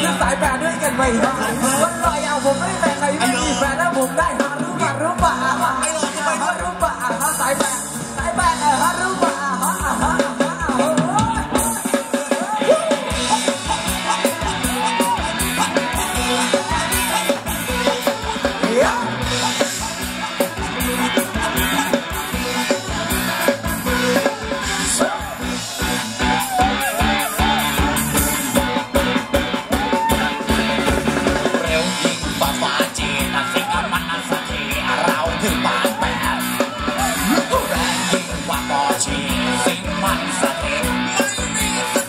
ไม่หายแบดด้วยกันไปวันลอยเอาผมไม่แฟนใครไม่มีแฟนแล้วผมได้หารู้ป่ะรู้ป่ะฮารู้ป่ะฮาสายแปดสายแปดฮารู้ป่าฮาฮาฮาเสิมันสถีไม่มีส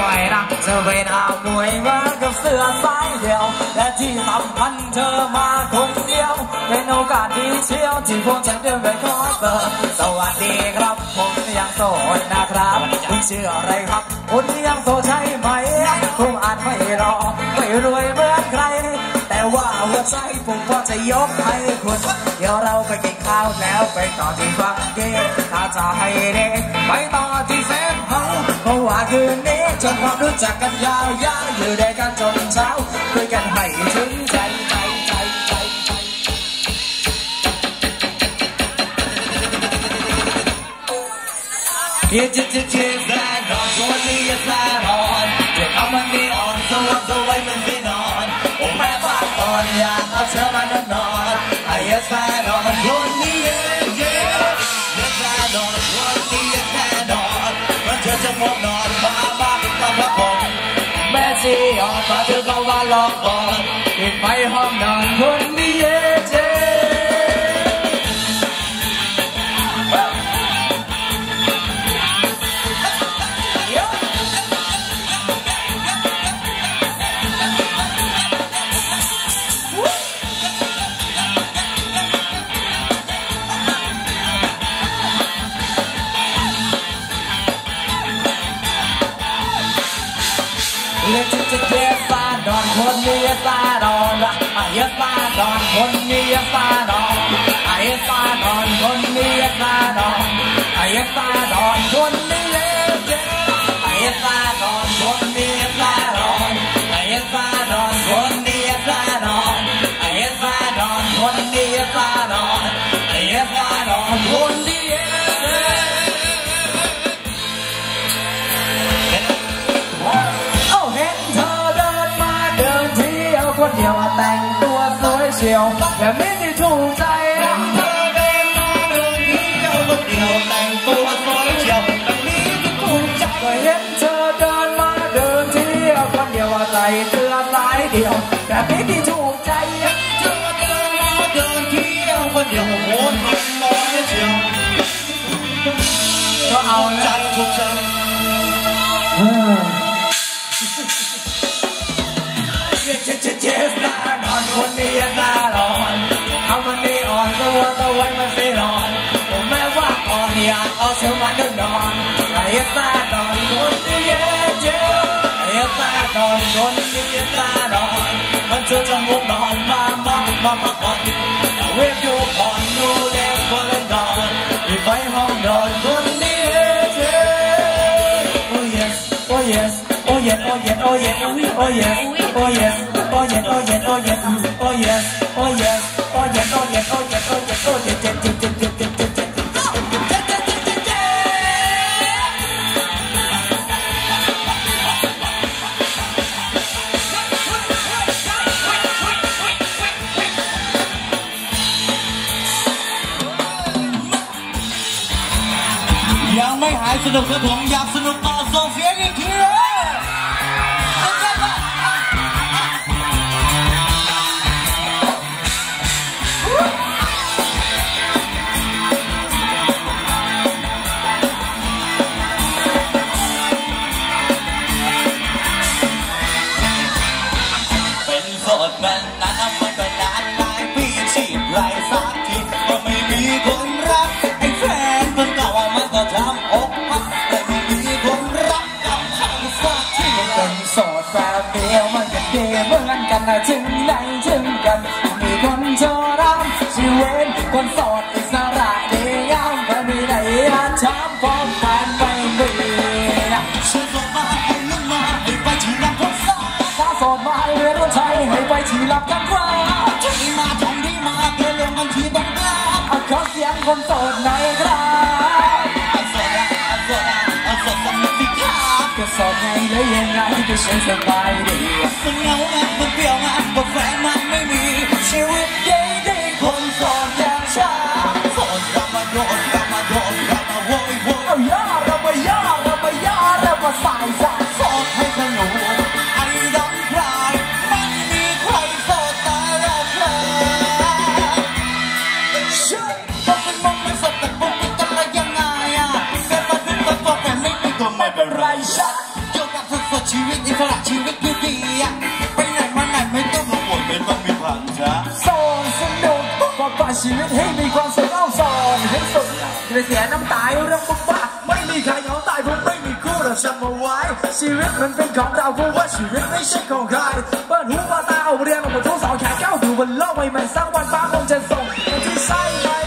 วยนะเธอเป็นอามวยมากับเสื้อสายเดียว และที่สำคัญเธอมาคนเดียว เป็นโอกาสดีเชี่ยวที่พวกฉันเดินไปขอเบอร์สวัสดีครับ ผมยังโสดนะครับคุณชื่ออะไรครับคุณยังโสดใช่ไหมผมอาจไม่รอไม่รวยเหมือนใคร ว่าหัวใจผมก็จะยกให้คุณเดี๋ยวเราไปกินข้าวแล้วไปต่อที่ฟังเกตถ้าจะให้เด็กไปต่อที่เซฟเฮาเพราะว่าคืนนี้จนความรู้จักกันยาวยาวอยู่ด้วยกันจนเช้าคุยกันให้ถึงใจใจใจใจใจ Yeah, just to cheers that on, so I see you slide on. Yeah, Let's ride on one knee and yeah Let's ride มันเธอจะมอนอนมาบ้าตามละผมแม่สีออกมาเธอก็ว่าลอก่อนปไฟห้องนอนคนนี้ จะเย็บฟ้านอนคนนี้เย็บฟานอนละเยบฟ้านอนคนนี้ฟาดอนเยบานอนคนนี้ยฟาดอนเยบานอนคนนี้ điều thành đua dối chiều để biết đi chung tay điều thành đua dối chiều để biết đi chung tay. rồi hết chờ đơn mà đơn thì con điều tay chưa lái điều để biết đi chung tay. Chưa đơn mà đơn khi con điều muốn học mỗi chiều có ao chặt chụp chân. นอนคนนี้หน้าร้อนเอามันนี่อ่อนตัวตัวไว้มันไม่นอนผมแม้ว่าอ่อนอยากเอาเชือมาดึงนอนไอ้ตาดอนคนนี้เจ็บไอ้ตาดอนคนนี้ตาดอนมันช่วยจมูกนอนมามามามาก่อนเวฟอยู่ก่อนดูเล็กคนเล่นก่อนรีบไปห้องนอนคนนี้เจ็บ Oh yes, oh yes, oh yes, oh yes, oh yes, oh yes, oh yes, oh yes, oh yes, oh yes, oh yes, oh yes, oh yes, oh yes, oh yes, oh yes, oh yes, jet, jet, jet, jet, jet, jet, jet. Jet, jet, jet, jet, jet. ยังไม่หายสนุกครับผมอยากสนุกต่อส่งเสียงอีกที เหมือนกันนะถึงไหนถึงกัน มีคนเธอรักชีวิตคนโสดอิสระดีงามแต่มีไหนอาถามพร้อมแฟนไม่มีนะฉันส่งมาให้ลุงมาให้ไปที่รับพบสาถ้าโสดมาเรียนรู้ใจให้ไปที่รับกันครับที่มาทำดีมาเกลือลงกันที่ตรงกลางเอาขอเสียงคนโสดหน่อยครับ จะโสดไงหรือยังไงก็ฉันสบายดีมันเหงาอะมันเปลี่ยวอะก็แฟนมันไม่มีชีวิตดีดีคนโสดอย่างฉัน ชีวิตให้มีความสุขเอาโสดให้สุดจะเสียน้ำตายเรื่องบุกบ้าไม่มีใครเหงาตายเพราะไม่มีคู่เราจำเอาไว้ ชีวิตมันเป็นของเราเพราะว่าชีวิตไม่ใช่ของใครเปิดหูเปิดตาเอาเรียนออกมาทุกสาวแขนก้าวอยู่บนโลกใหม่ๆสักวันฟ้าคงจะส่งไปที่ใช่ไหม